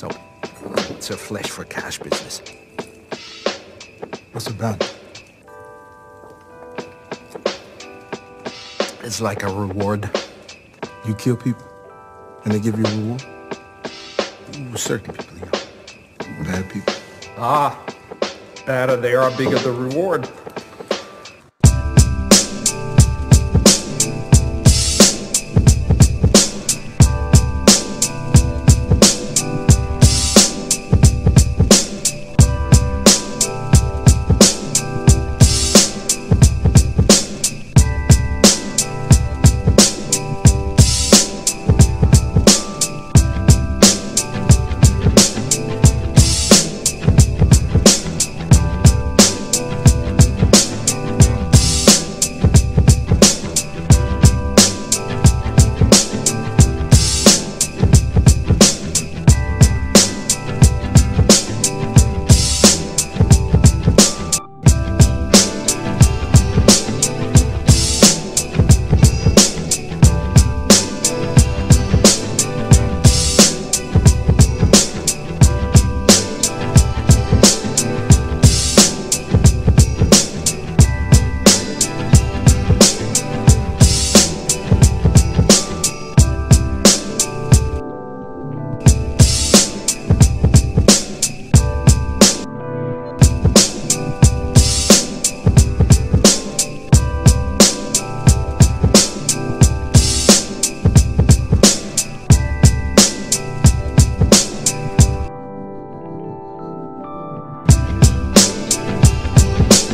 So, it's a flesh for cash business. What's it about? It's like a reward. You kill people, and they give you a reward? Ooh, certain people, you know. Bad people. Ah, better they are, bigger the reward. Bye.